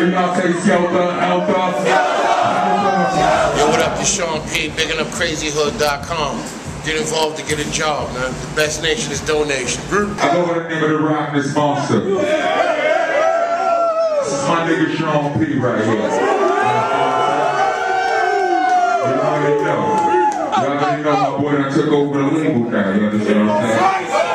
Helter, y'all say Skelter, Helter. Yo, what up? This Sean P. Bigging up crazyhood.com. Get involved to get a job, man. The best nation is donation. I go by the name of the Rockness Monster. This is my nigga Sean P right here. You already know. You already know my boy done took over the label now. You understand what I'm saying?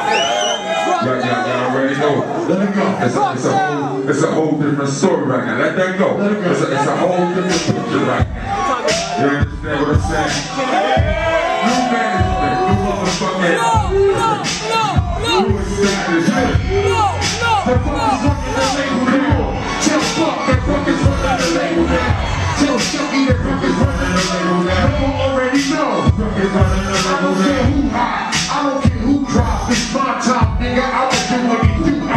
Y'all, y'all, already know. Let it go. It's a, it's a whole, it's a whole different story right now. Let that go. It's a, it's a whole different picture right now. You understand what I'm saying? New management, new motherfucking. No, no, no, no, New establishment. no, no, The fuck is running the label now? Tell fuck that fuck is running the label now. Tell Chucky that fuck is running the label now. You already know. Fuck is running the label now. I don't care who high. I don't care who drop. It's my nigga. I was doing it through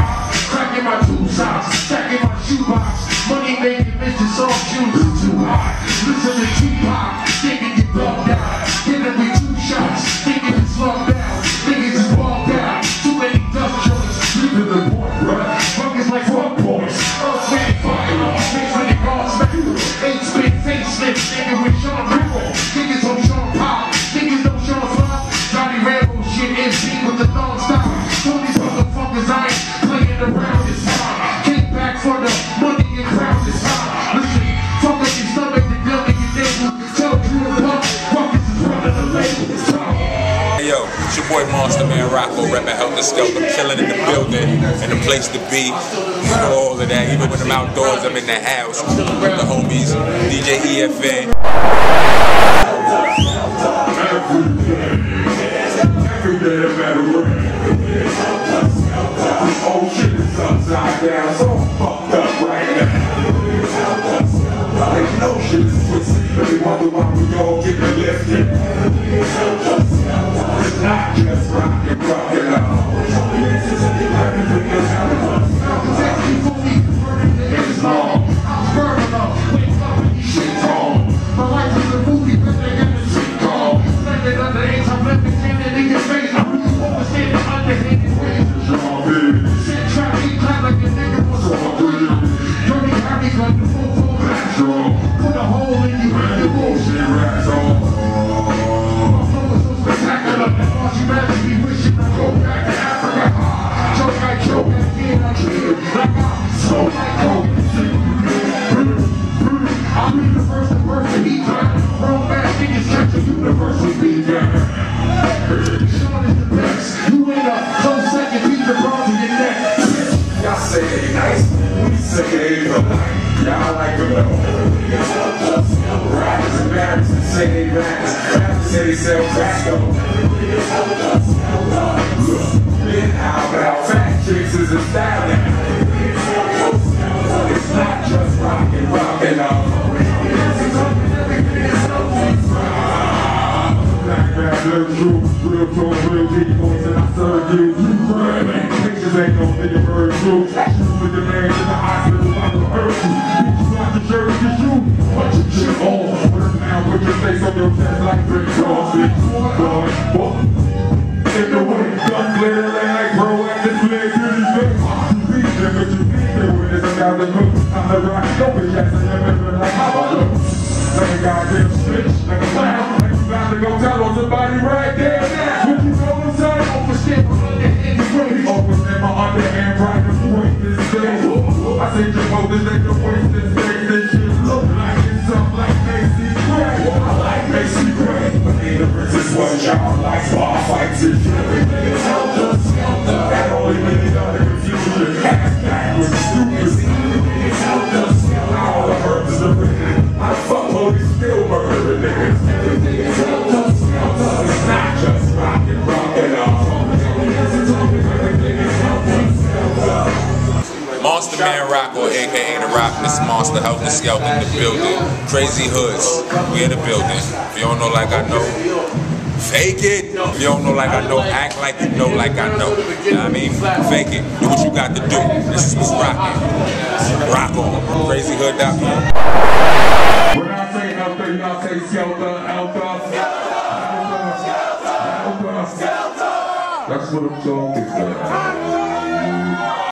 cracking my two socks, stacking my shoebox. Money making bitches soft shoes too high. Listen to Tupac, thinking you bugged out. Giving me two shots, thinking you slumped out. Niggas is bugged out. Too many dust joints. Leaving the point, bruh. Fuckers like fuck boys. Earth man off. Mixed with the guards Eight spin facelift, nigga with Sean Rickle. Niggas on Sean Pop. Niggas know Sean Flop. Johnny Rambo shit MC with the non-stop. Monster Man Rocco, reppin' Heltah Skeltah, killing in the building, and the place to be. All of that. Even when I'm outdoors, I'm in the house with the homies, DJ EFN. Not just I'm in done. Wrong bad niggas catch a universal. You ain't a close second, beat the bronze in your. Y'all say they nice, we say look like y'all like say they rappers. Rappers say they sell crack though. Then how about fat chicks is a style on. Put your face on your chest like Rick Crosby. Boy, boy. In the way, gun glitter like proactive play to the face. You beat them, but you beat them when it's about the hook. I'm the rock, don't be Jackson, remember like how I look. Like a goddamn switch, like a clown, like you about to go tell on somebody right there now. What you know what I'm saying? Overstand my underhand way. Overstand my underhand right to point this day. I say just hope this ain't the Man Rocco, aka The Rockness Monster, Heltah Skeltah in the building. Crazy Hoods, we in the building. If you don't know like I know, fake it. If you don't know like I know, act like you know like I know. You know what I mean? Fake it. Do what you got to do. This is what's rocking. Rock on. CrazyHood.com. When I say helter, y'all say skelter. Helter. That's what I'm talking about.